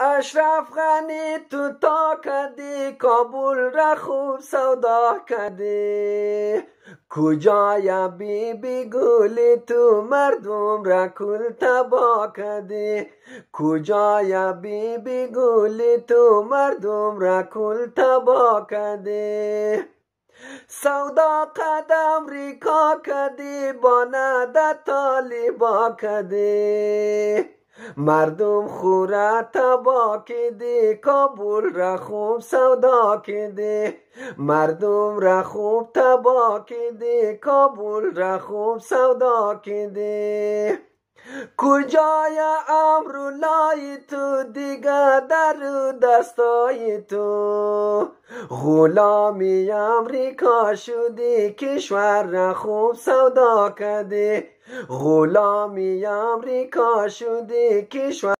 اشرف غنی تو تا کدی کابل را خوب سودا کدی. کجای بی بی گلی تو مردم را کل تبا کدی. کجای بی بی گلی تو مردم را کل تبا کدی. سودا قدم ریکا کدی با نده طالبا کدی. مردم خورا تبا کدی کابل را خوب سودا کدی مردم را خوب تبا کدی کابل را خوب سودا کدی کجای امرولای تو دیگه در دستای تو؟ غلامی امریکا شدی کشور را خوب سودا کردی. غلامی امریکا شدی کشور